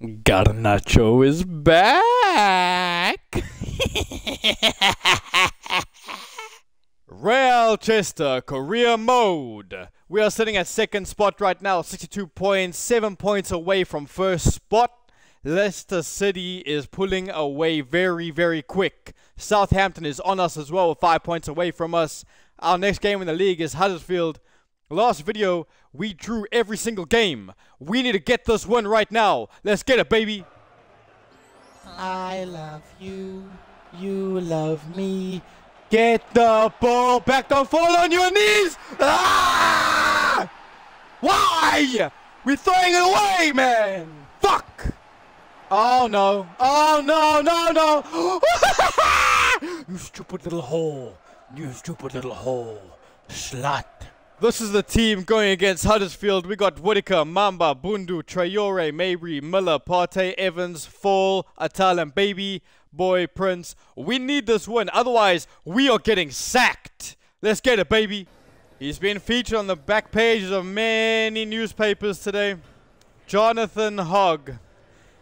Garnacho is back. Real Chester, career mode. We are sitting at second spot right now, 62 points, 7 points away from first spot. Leicester City is pulling away very, very quick. Southampton is on us as well, 5 points away from us. Our next game in the league is Huddersfield. Last video, we drew every single game. We need to get this one right now. Let's get it, baby. I love you. You love me. Get the ball back. Don't fall on your knees. Ah! Why? We're throwing it away, man. Fuck. Oh, no. Oh, no, no, no. You stupid little hole. You stupid little hole. Slut. This is the team going against Huddersfield. We got Whitaker, Mamba, Bundu, Traore, Mabry, Miller, Partey, Evans, Fall, Atal, and Baby Boy Prince. We need this win, otherwise we are getting sacked. Let's get it, baby. He's been featured on the back pages of many newspapers today. Jonathan Hogg.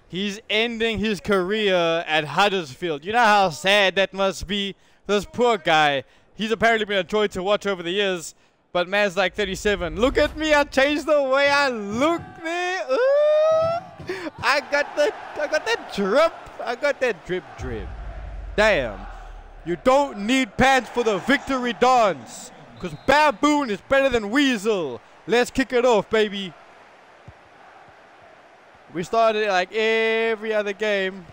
He's ending his career at Huddersfield. You know how sad that must be? This poor guy. He's apparently been a joy to watch over the years. But man's like 37. Look at me, I changed the way I look there. Ooh, I got the I got that drip. I got that drip drip. Damn. You don't need pants for the victory dance. Cause baboon is better than weasel. Let's kick it off, baby. We started like every other game.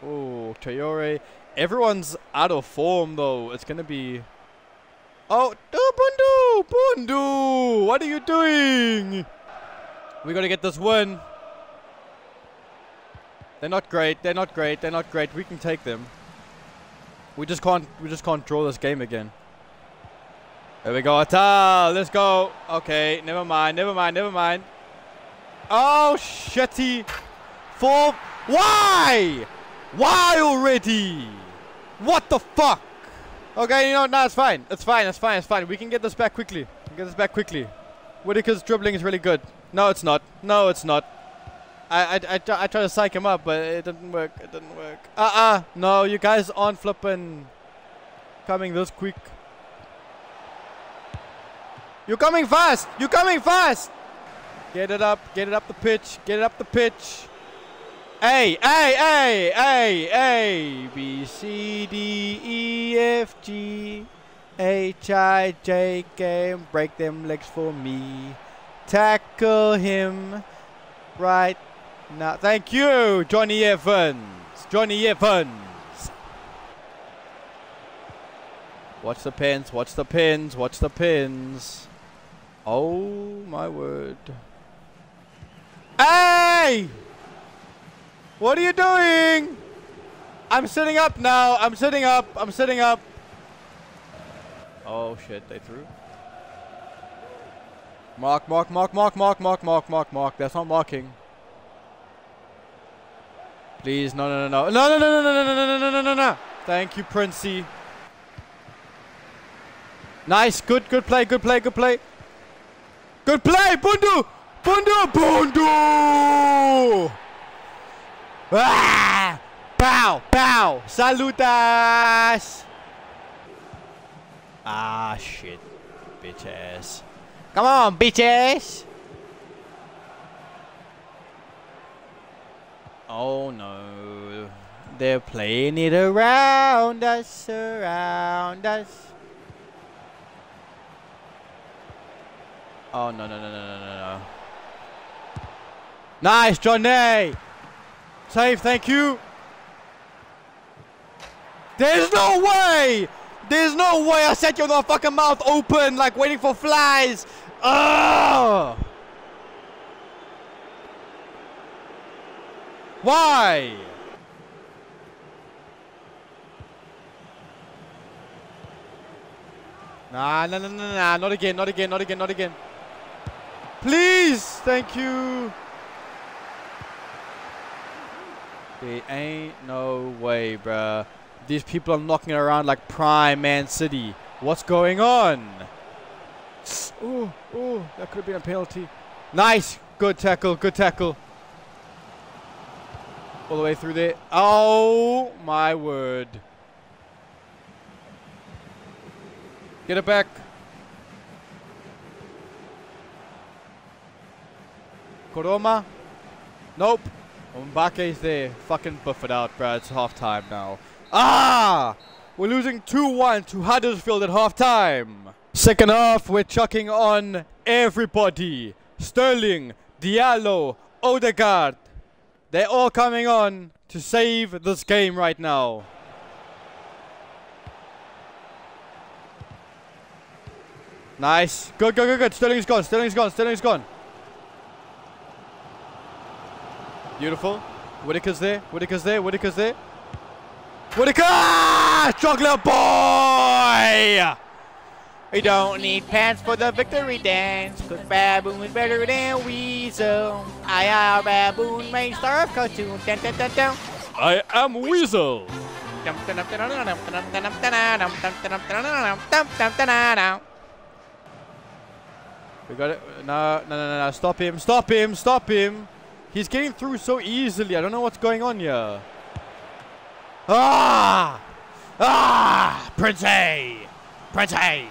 Oh, Traore. Everyone's out of form though. It's gonna be Oh, oh, Bundu! Bundu! What are you doing? We gotta get this win. They're not great. They're not great. They're not great. We can take them. We just can't. We just can't draw this game again. There we go, Atal. Let's go. Okay, never mind. Never mind. Never mind. Oh, shitty. Four. Why? Why already? What the fuck? Okay, you know, no, it's fine. It's fine. It's fine. It's fine. We can get this back quickly. Get this back quickly. Whitaker's dribbling is really good. No, it's not. No, it's not. I, I, I, I tried to psych him up, but it didn't work. It didn't work. Uh-uh. No, you guys aren't flipping coming this quick. You're coming fast. You're coming fast. Get it up. Get it up the pitch. Get it up the pitch. A, A, A, A, A, B, C, D, E, F, G, H, I, J, K, break them legs for me. Tackle him right now. Thank you, Johnny Evans. Johnny Evans. Watch the pins, watch the pins, watch the pins. Oh, my word. Hey! What are you doing? I'm sitting up now. I'm sitting up. I'm sitting up. Oh shit, they threw. Mark, mark, mark, mark, mark, mark, mark, mark, mark. That's not marking. Please, no, no, no, no, no, no, no, no, no, no, no, no, no, no, no. Thank you, Princey. Nice, good, good play, good play, good play. Good play, Bundu! Bundu! Bundu! Ah! Pow! Pow! Salutas! Ah, shit. Bitch ass. Come on, bitches! Oh no. They're playing it around us, around us. Oh no no no no no no no. Nice, Johnny! Save, thank you. There's no way! There's no way I set your fucking mouth open like waiting for flies! Ugh! Why? Nah, nah, nah, nah, nah, not again, not again, not again, not again. Please! Thank you! There ain't no way, bruh. These people are knocking around like prime Man City. What's going on? Oh, oh, that could have been a penalty. Nice. Good tackle, good tackle. All the way through there. Oh, my word. Get it back. Koroma. Nope. Mbake's there. Fucking buff it out, bro. It's half time now. Ah! We're losing 2-1 to Huddersfield at half time. Second half, we're chucking on everybody. Sterling, Diallo, Odegaard. They're all coming on to save this game right now. Nice. Good, good, good, good. Sterling's gone. Sterling's gone. Sterling's gone. Beautiful. Whitaker's there. Whitaker's there. Whitaker's there. Whitaker! Chocolate boy! We don't need pants for the victory dance. Cause baboon is better than weasel. I am baboon, main star of cartoon. Dun, dun, dun, dun. I am Weasel. We got it. No, no, no, no. Stop him. Stop him. Stop him. He's getting through so easily. I don't know what's going on here. Ah! Ah! Prince A! Prince A!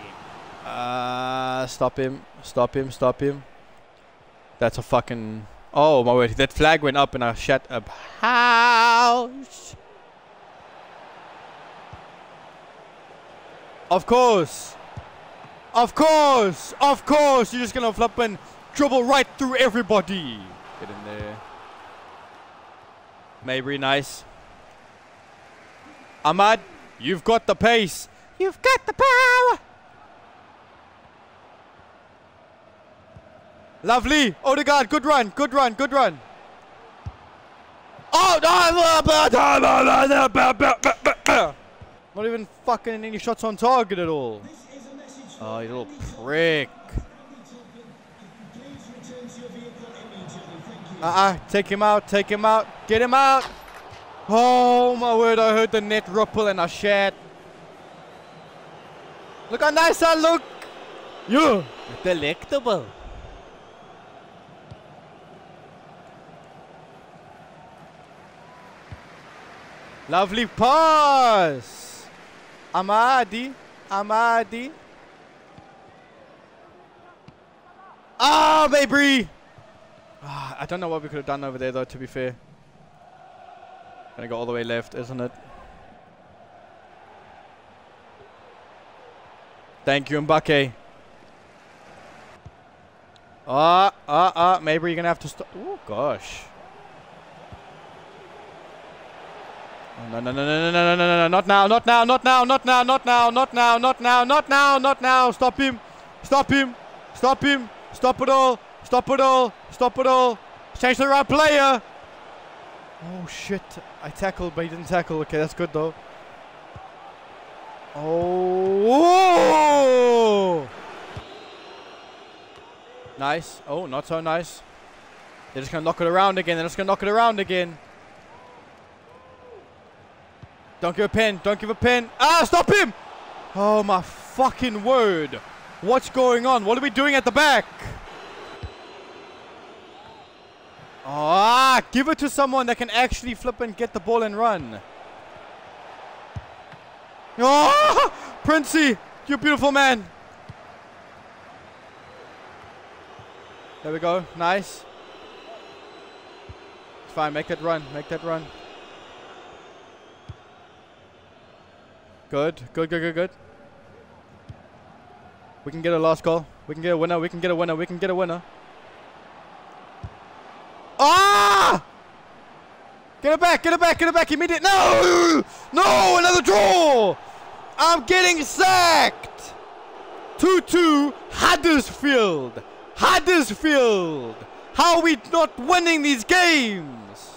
Uh, stop him. Stop him. Stop him. That's a fucking... Oh, my word. That flag went up and I shut up. House! Of course. Of course. Of course. You're just going to flip and dribble right through everybody. Get in there. Mabry, nice. Ahmad, you've got the pace. You've got the power. Lovely. Odegaard, good run, good run, good run. Oh. Not even fucking any shots on target at all. Oh, you little prick. Uh-uh, take him out, take him out, get him out. Oh my word, I heard the net ripple and I shat. Look how nice I look. You. Yeah. delectable. Lovely pass. Amadi, Amadi. Ah, baby. Ah, I don't know what we could have done over there, though, to be fair. Gonna go all the way left, isn't it? Thank you, Mbake. Ah, ah, ah. Maybe you're gonna have to stop. Oh, gosh. No, no, no, no, no, no, no, no, no, not now, not now, not now, not now, not now, not now, not now, not now, not now. Stop him. Stop him. Stop him. Stop it all. Stop it all. Stop it all. Change the right player. Oh, shit. I tackled, but he didn't tackle. Okay, that's good, though. Oh! Nice. Oh, not so nice. They're just going to knock it around again. They're just going to knock it around again. Don't give a pin. Don't give a pin. Ah, stop him! Oh, my fucking word. What's going on? What are we doing at the back? Ah, give it to someone that can actually flip and get the ball and run. Oh, Princey, you beautiful man. There we go. Nice. It's fine. Make that run. Make that run. Good. Good, good, good, good. We can get a last goal. We can get a winner. We can get a winner. We can get a winner. Ah! Get it back, get it back, get it back immediate. No! No, another draw! I'm getting sacked! 2-2 Huddersfield. Huddersfield. How are we not winning these games?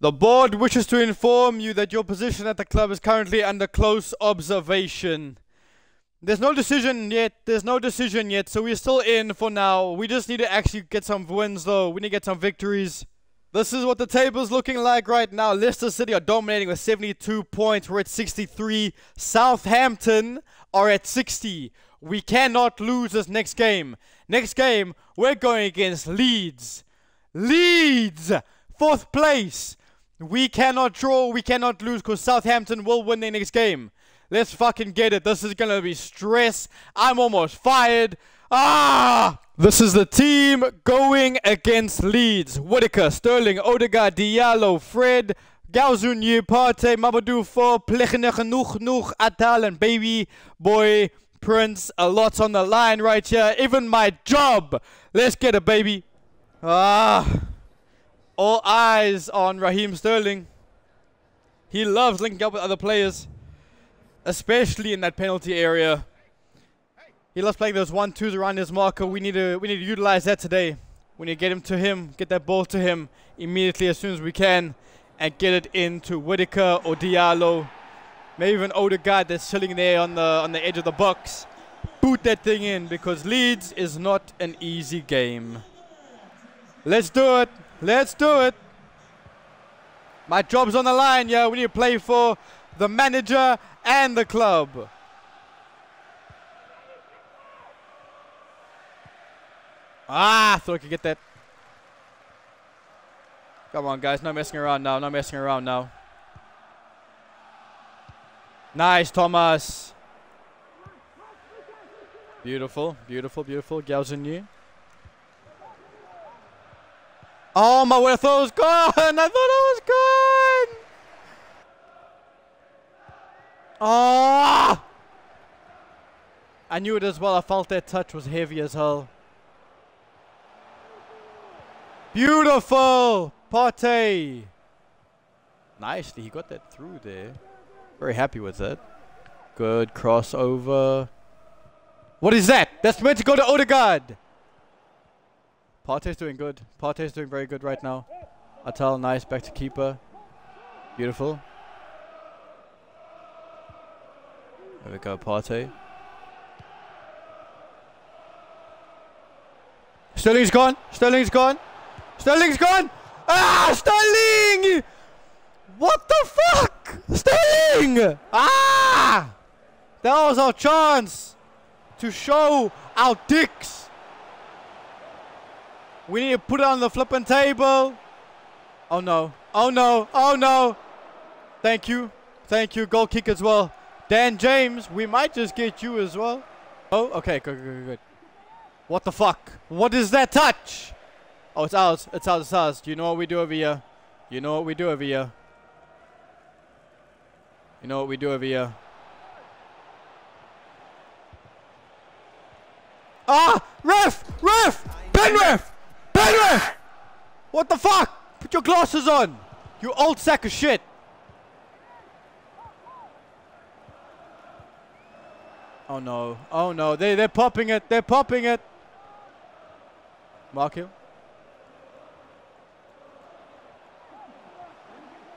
The board wishes to inform you that your position at the club is currently under close observation. There's no decision yet. There's no decision yet, so we're still in for now. We just need to actually get some wins, though. We need to get some victories. This is what the table's looking like right now. Leicester City are dominating with 72 points. We're at 63. Southampton are at 60. We cannot lose this next game. Next game, we're going against Leeds. Leeds! Fourth place. We cannot draw. We cannot lose because Southampton will win their next game. Let's fucking get it. This is going to be stress. I'm almost fired. Ah! This is the team going against Leeds. Whitaker, Sterling, Odegaard, Diallo, Fred, Galzunye, Partey, Mamadou, For, Plechene, Genoeg, Genoeg, Atal, and Baby Boy Prince. A lot's on the line right here. Even my job. Let's get it, baby. Ah. All eyes on Raheem Sterling. He loves linking up with other players, especially in that penalty area. He loves playing those one twos around his marker. We need to we need to utilize that today. We need to get him to him, get that ball to him immediately as soon as we can, and get it into Whitaker or Diallo. Maybe even Odegaard that's chilling there on the on the edge of the box. Boot that thing in because Leeds is not an easy game. Let's do it. Let's do it. My job's on the line, yeah. We need to play for the manager and the club. Ah, thought I could get that. Come on, guys. No messing around now. No messing around now. Nice, Thomas. Beautiful, beautiful, beautiful. Galzinu. Oh, my, I thought was gone. I thought it was gone. Oh! I knew it as well. I felt that touch was heavy as hell. Beautiful! Partey! Nicely, he got that through there. Very happy with it. Good crossover. What is that? That's meant to go to Odegaard! Partey's doing good. Partey's doing very good right now. Atal, nice. Back to keeper. Beautiful. There we go, Partey. Sterling's gone. Sterling's gone. Sterling's gone! Ah, Sterling! What the fuck? Sterling! Ah! That was our chance to show our dicks. We need to put it on the flipping table. Oh no. Oh no. Oh no. Thank you. Thank you. Goal kick as well. Dan James, we might just get you as well. Oh, okay. Good, good, good, good. What the fuck? What is that touch? Oh, it's ours. It's ours. It's ours. Do you know what we do over here? You know what we do over here? You know what we do over here? Ah! Ref! Ref! Ben ref! Ben ref! What the fuck? Put your glasses on! You old sack of shit! Oh no. Oh no. They, they're popping it. They're popping it. Mark him.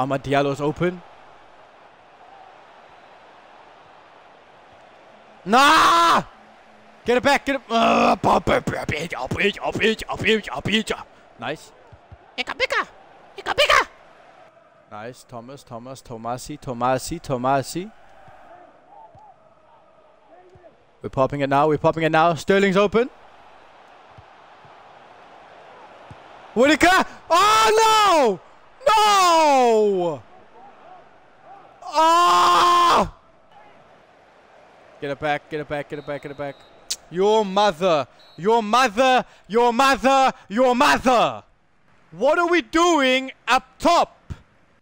Amad Diallo's open. Nah! Get it back, get it. Uh, nice. Nice. Thomas, Thomas, Tomasi, Tomasi, Tomasi. We're popping it now. We're popping it now. Sterling's open. Whitaker! Oh no! No! Ah! Get it back, get it back, get it back, get it back. Your mother, your mother, your mother, your mother. What are we doing up top?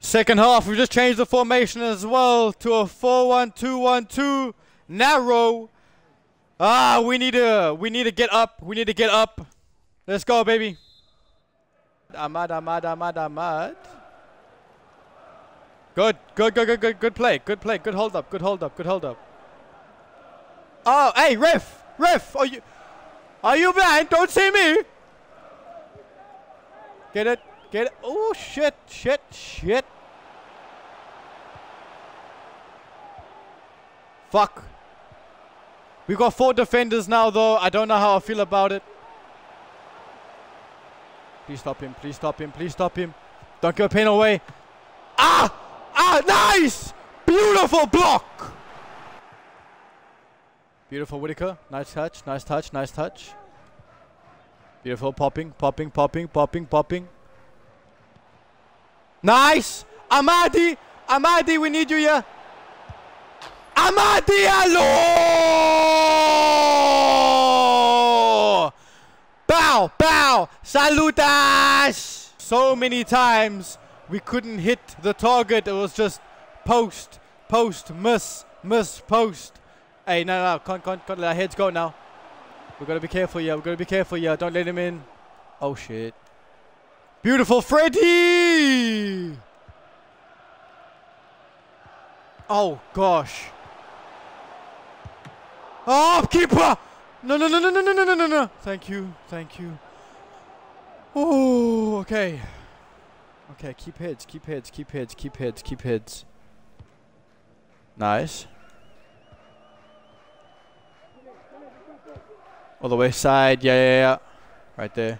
Second half, We've just changed the formation as well to a 4-1-2-1-2. Narrow. Ah, we need to, we need to get up. We need to get up. Let's go, baby. Ahmad, Ahmad, Ahmad, Ahmad. Good, good, good, good, good, good play, good play, good hold up, good hold up, good hold up. Oh, hey, ref, ref, are you, are you blind? Don't see me. Get it. Get it. Oh, shit. Shit. Shit. Fuck. We got four defenders now, though. I don't know how I feel about it. Please stop him. Please stop him. Please stop him. Don't give a pain away. Ah! Nice! Beautiful block! Beautiful Whitaker. Nice touch. Nice touch. Nice touch. Beautiful popping. Popping. Popping. Popping. Popping. Nice! Amadi! Amadi, we need you here. Amadi Allo! Bow! Bow! Salutas! So many times we couldn't hit the target. It was just post, post, miss, miss, post. Hey, no, no, can't, can't, can't let our heads go now. we got to be careful, yeah. we got to be careful, yeah. Don't let him in. Oh, shit. Beautiful Freddy! Oh, gosh. Oh, keeper! No, no, no, no, no, no, no, no, no, no. Thank you, thank you. Oh, okay. Okay, keep heads, keep heads, keep heads, keep heads, keep heads. Nice. All the way side, yeah, yeah, yeah. Right there.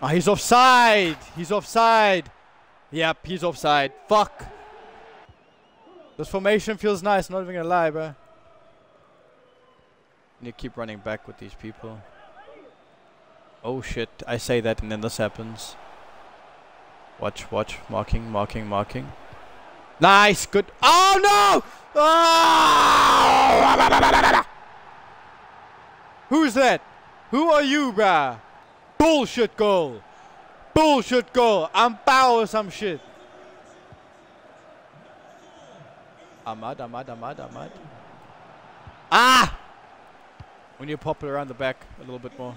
Oh, he's offside! He's offside! Yep, he's offside. Fuck! This formation feels nice, not even gonna lie, bro. You keep running back with these people. Oh shit, I say that and then this happens. Watch, watch, marking, marking, marking. Nice, good. Oh no! Oh! Who's that? Who are you, bruh? Bullshit goal. Bullshit goal. I'm power some shit. Ahmad, Ahmad, Ahmad, Ahmad. Ah! When you pop it around the back a little bit more.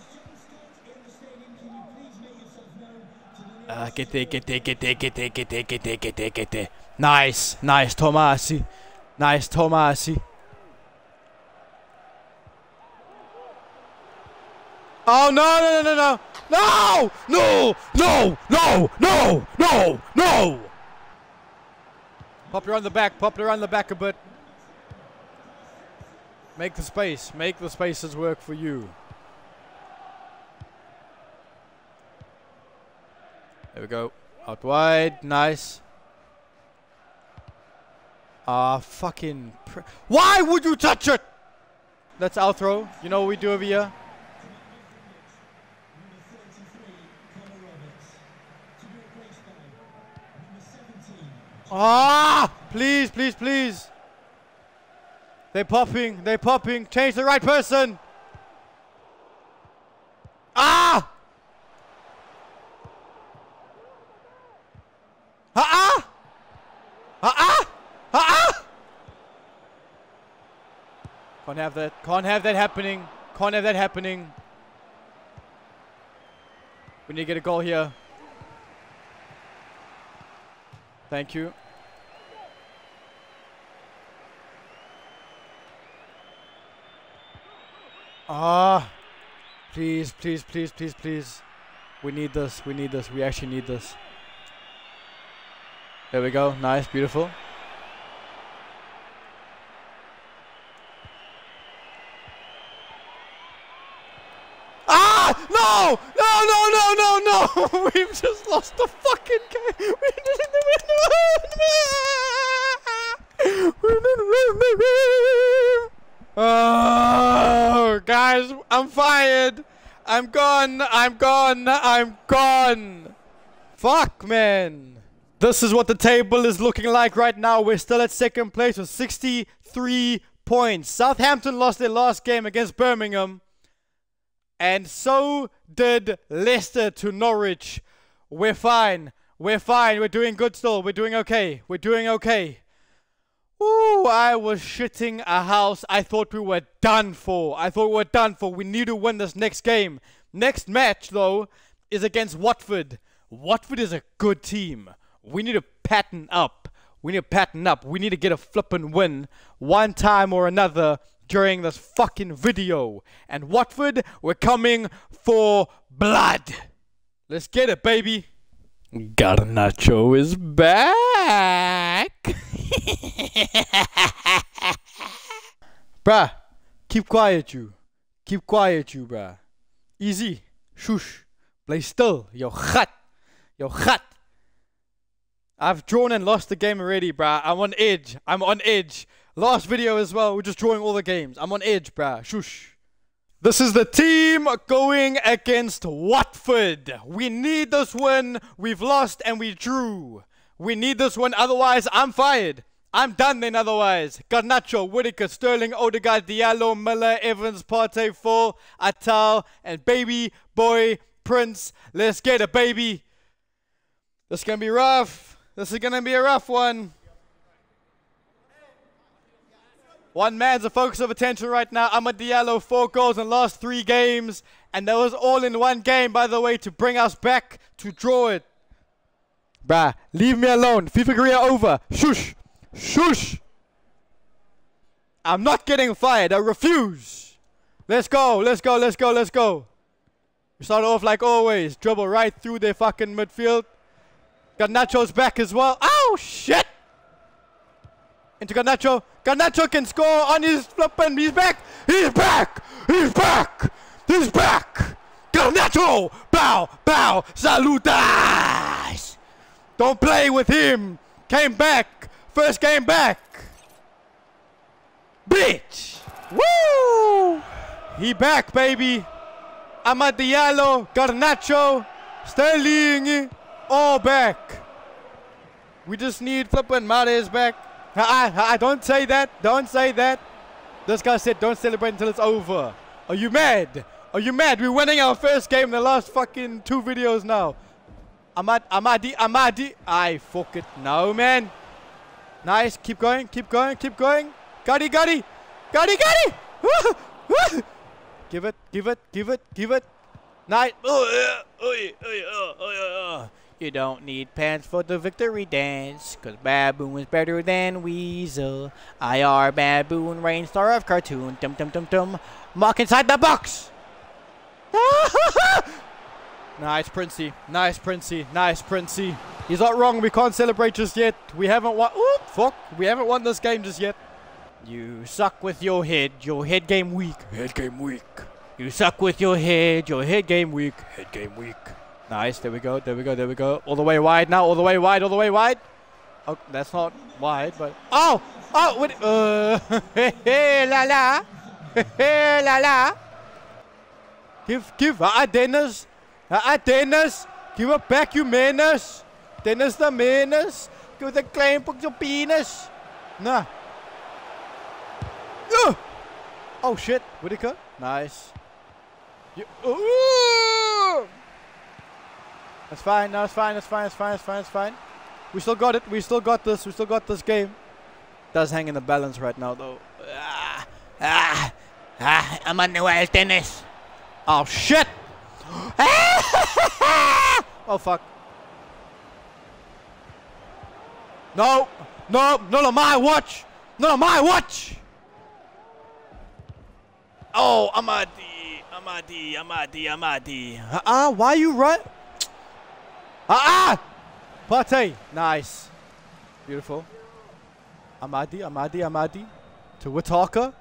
Uh, get there, get there, get there, get there, get there, get there, get there, get there. Nice, nice, Tomasi. Nice, Tomasi. Oh, no, no, no, no, no! No! No! No! No! No! No! Pop it around the back, pop it around the back a bit. Make the space, make the spaces work for you. There we go. Out wide, nice. Ah, uh, fucking. Why would you touch it? That's our throw. You know what we do over here? Ah! Please, please, please. They're popping. They're popping. Change the right person. Ah! Ah! Ah! Ah! Ah! Can't have that. Can't have that happening. Can't have that happening. We need to get a goal here. Thank you. Ah, please, please, please, please, please. We need this. We need this. We actually need this. There we go. Nice, beautiful. Ah! No! No, no, no, no, no! We've just lost the fucking game. We didn't win the game. Oh, guys, I'm fired. I'm gone. I'm gone. I'm gone. Fuck, man. This is what the table is looking like right now. We're still at second place with 63 points. Southampton lost their last game against Birmingham. And so did Leicester to Norwich. We're fine. We're fine. We're doing good still. We're doing okay. We're doing okay. Ooh, I was shitting a house. I thought we were done for. I thought we were done for. We need to win this next game. Next match, though, is against Watford. Watford is a good team. We need to pattern up. We need to pattern up. We need to get a flippin' win one time or another during this fucking video. And Watford, we're coming for blood. Let's get it, baby. Garnacho is back. Bruh, keep quiet, you. Keep quiet, you, bruh. Easy. Shush. Play still. Yo, gat. Yo, gat. I've drawn and lost the game already, bruh. I'm on edge. I'm on edge. Last video as well. We're just drawing all the games. I'm on edge, bruh. Shush. This is the team going against Watford. We need this win. We've lost and we drew. We need this one, otherwise I'm fired. I'm done then otherwise. Garnacho, Whitaker, Sterling, Odegaard, Diallo, Miller, Evans, Partey, Fall, Atal, and baby boy Prince. Let's get it, baby. This is going to be rough. This is going to be a rough one. One man's the focus of attention right now. Amad Diallo, four goals in the last three games. And that was all in one game, by the way, to bring us back to draw it. Bruh, leave me alone. FIFA career over. Shush. Shush! I'm not getting fired. I refuse. Let's go. Let's go. Let's go. Let's go. We start off like always. Dribble right through their fucking midfield. Got Nacho's back as well. Oh, shit! Into Garnacho. Garnacho can score on his flippin'. He's back. He's back. He's back. He's back. Garnacho. Bow. Bow. Saludas. Don't play with him. Came back. First game back. Bitch. Woo! He back, baby. Amad Diallo, Garnacho, Sterling, all back. We just need flippin' Mares back. I, I, don't say that. Don't say that. This guy said don't celebrate until it's over. Are you mad? Are you mad? We're winning our first game in the last fucking two videos now. Ahmad, Ahmadi, Ahmadi. I fuck it. No, man. Nice. Keep going. Keep going. Keep going. Gotti, Gotti. Gotti, Gotti. give it. Give it. Give it. Give it. Nice. You don't need pants for the victory dance. Cause Baboon is better than Weasel. IR Baboon, rain star of cartoon. Dum dum dum dum. Mock inside the box. nice, Princey. Nice, Princey. Nice, Princey. He's not wrong. We can't celebrate just yet. We haven't won. Oop, fuck. We haven't won this game just yet. You suck with your head. Your head game weak. Head game weak. You suck with your head. Your head game weak. Head game weak. Nice. There we go. There we go. There we go. All the way wide now. All the way wide. All the way wide. Oh, that's not wide, but oh, oh, what? Uh, hey, la la, hey, la la. Give, give, Dennis, ah, Dennis, give it back, you menace. Dennis the menace. Give the claim for your penis. Nah. Uh. Oh shit, Whitaker. Nice. You, ooh. That's fine. It's fine. It's fine. It's fine. It's fine. It's fine. We still got it. We still got this. We still got this game. Does hang in the balance right now, though. Ah, ah, ah, I'm on the wild tennis. Oh, shit. oh, fuck. No. No. Not on my watch. Not on my watch. Oh, Amadi. Amadi. Amadi. Amadi. Uh-uh. Why you run? Ah! Partey. Nice. Beautiful. Amadi, Amadi, Amadi. To Wataka.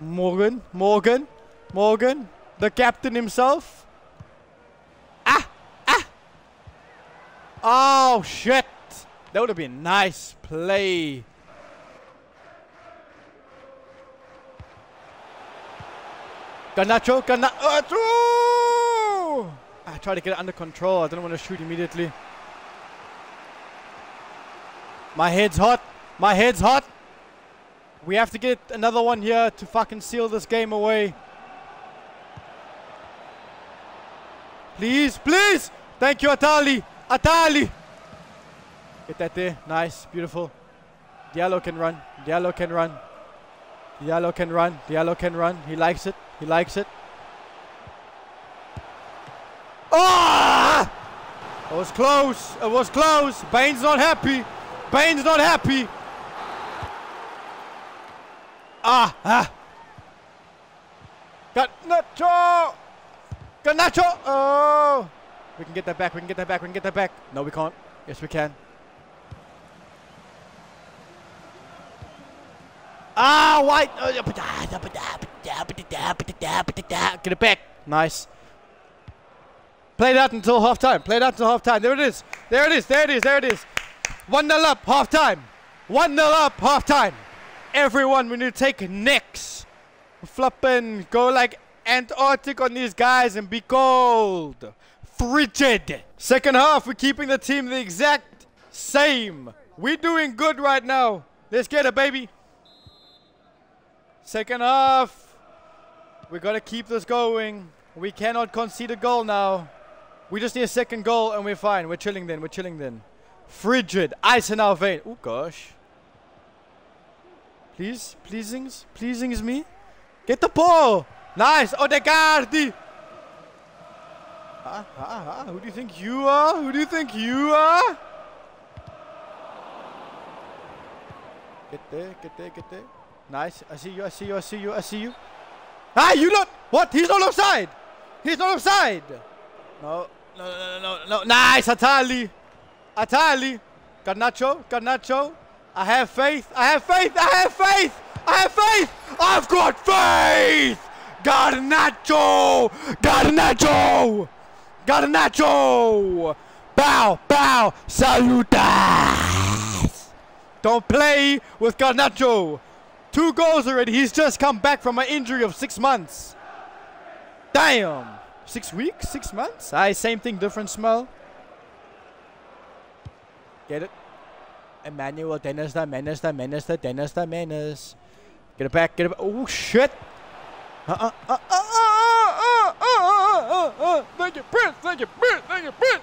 Morgan, Morgan, Morgan. The captain himself. Ah! Ah! Oh, shit. That would have been nice play. Garnacho, Garnacho! I try to get it under control. I don't want to shoot immediately. My head's hot. My head's hot. We have to get another one here to fucking seal this game away. Please, please. Thank you, Atali. Atali. Get that there. Nice. Beautiful. Diallo can run. Diallo can run. Diallo can run. Diallo can run. He likes it. He likes it. Ah! It was close. It was close. Bayn's not happy. Bayn's not happy. Ah, ah. Got Nacho. Oh! We can get that back, we can get that back, we can get that back. No, we can't. Yes, we can. Ah, white! Get it back. Nice. Play that until half time. Play that until half time. There it is. There it is. There it is. There it is. 1 0 up, half time. 1 0 up, half time. Everyone, we need to take nicks. Flippin', go like Antarctic on these guys and be cold. Frigid. Second half, we're keeping the team the exact same. We're doing good right now. Let's get it, baby. Second half. We gotta keep this going. We cannot concede a goal now. We just need a second goal and we're fine. We're chilling then. We're chilling then. Frigid. Ice in our vein. Oh gosh. Please. Pleasings. Pleasings me. Get the ball. Nice. Odegaard. Ah, ah, ah. Who do you think you are? Who do you think you are? Get there. Get there. Get there. Nice. I see you. I see you. I see you. I see you. Ah, you not. What? He's not offside. He's not offside. No. No, no, no, no, no. Nice, Atali. Atali. Garnacho. Garnacho. I have faith. I have faith. I have faith. I have faith. I've got faith. Garnacho. Garnacho. Garnacho. Bow. Bow. Salutas. Don't play with Garnacho. Two goals already. He's just come back from an injury of six months. Damn. Six weeks? Six months? Aye, same thing, different smell. Get it? Emmanuel Dennis the Menace, the Menace. Get it back, get it back. Oh, shit. Uh-uh, uh-uh, uh-uh, uh-uh, uh-uh. Thank you, Prince, thank you, Prince, thank you, Prince.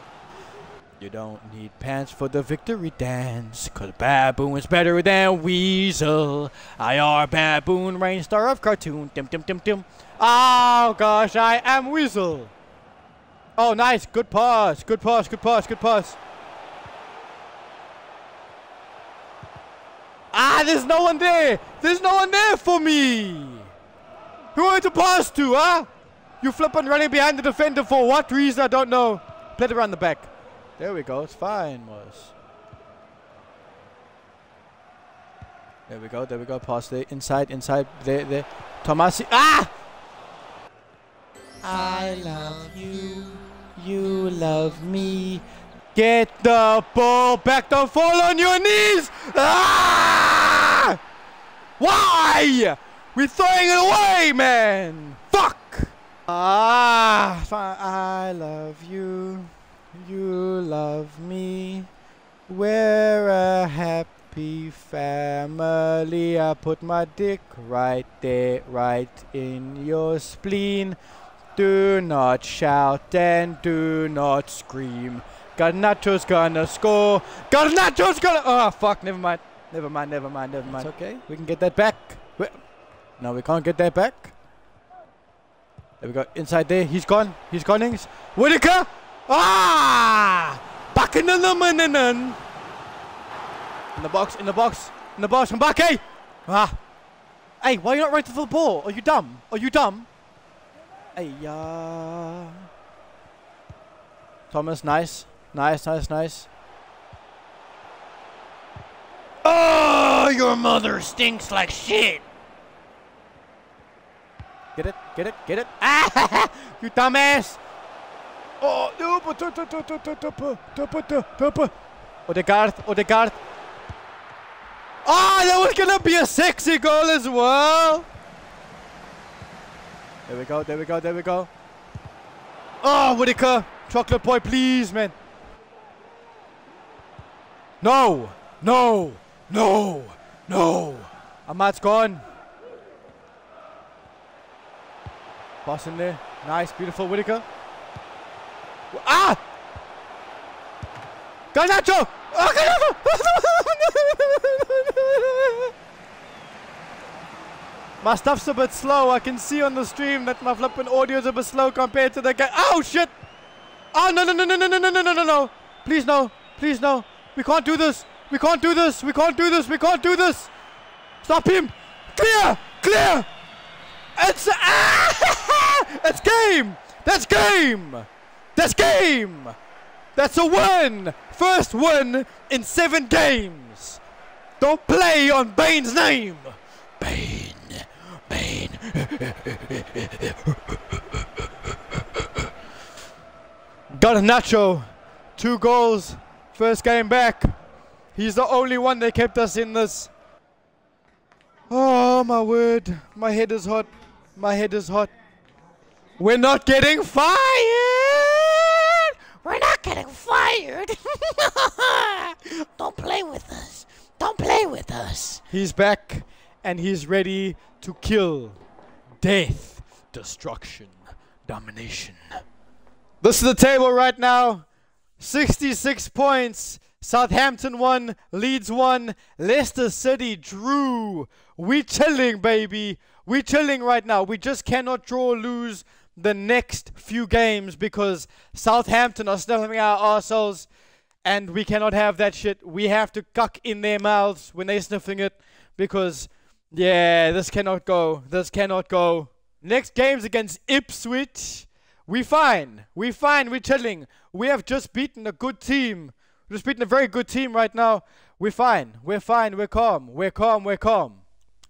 You don't need pants for the victory dance, cause Baboon's better than Weasel. I are Baboon, rain star of cartoon. Dim, dim, dim, dim. Oh gosh, I am Weasel. Oh, nice. Good pass. Good pass. Good pass. Good pass. Ah, there's no one there. There's no one there for me. Who are you to pass to, huh? You flipping running behind the defender for what reason? I don't know. Play it around the back. There we go. It's fine, was. There we go. There we go. Pass there. Inside. Inside. There. There. Tomasi. Ah! I love you. You love me. Get the ball back. Don't fall on your knees. Ah! Why? We're throwing it away, man. Fuck. Ah, I love you. You love me. We're a happy family. I put my dick right there, right in your spleen. Do not shout and do not scream. Garnacho's gonna score. Garnacho's gonna. Oh, fuck. Never mind. Never mind. Never mind. Never mind. It's okay. We can get that back. We no, we can't get that back. There we go. Inside there. He's gone. He's gone. Whitaker. Ah! Back in the in the box. In the box. In the box. Mbake. Ah. Hey, why are you not right to the ball? Are you dumb? Are you dumb? Hey, uh... Thomas, nice. Nice, nice, nice. Oh, your mother stinks like shit. Get it, get it, get it. Ah, you dumbass. Oh, Odegaard, Odegaard. Oh, guard! Oh! Ah, that was gonna be a sexy goal as well. There we go, there we go, there we go. Oh, Whitaker. Chocolate boy, please, man. No, no, no, no. Ahmad's gone. Pass in there. Nice, beautiful Whitaker. Ah! Garnacho! Oh, Garnacho! my stuff's a bit slow. I can see on the stream that my flipping audio's a bit slow compared to the guy. Oh, shit! Oh, no, no, no, no, no, no, no, no, no, no, no. Please, no. Please, no. We can't do this. We can't do this. We can't do this. We can't do this. Stop him. Clear. Clear. It's, ah! it's game. That's game! That's game! That's a win! First win in seven games! Don't play on Bayn's name! Bayn, Bane. Got Nacho, two goals, first game back. He's the only one that kept us in this. Oh my word, my head is hot. My head is hot. We're not getting fired! We're not getting fired. Don't play with us. Don't play with us. He's back and he's ready to kill. Death, destruction, domination. This is the table right now 66 points. Southampton won, Leeds won, Leicester City drew. We chilling, baby. We chilling right now. We just cannot draw or lose the next few games because Southampton are sniffing our arseholes and we cannot have that shit. We have to cuck in their mouths when they're sniffing it because, yeah, this cannot go. This cannot go. Next game's against Ipswich. We fine. We fine. We're chilling. We have just beaten a good team. We've just beaten a very good team right now. We're fine. We're fine. We're calm. We're calm. We're calm.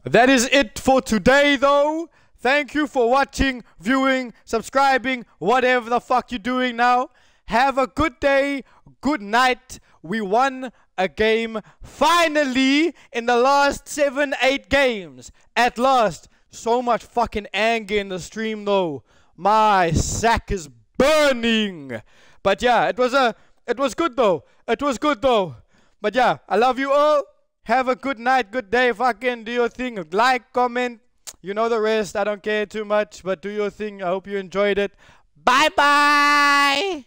That is it for today, though. Thank you for watching, viewing, subscribing, whatever the fuck you're doing now. Have a good day, good night. We won a game finally in the last seven, eight games. At last. So much fucking anger in the stream though. My sack is burning. But yeah, it was a it was good though. It was good though. But yeah, I love you all. Have a good night, good day. Fucking do your thing. Like, comment. You know the rest. I don't care too much, but do your thing. I hope you enjoyed it. Bye bye.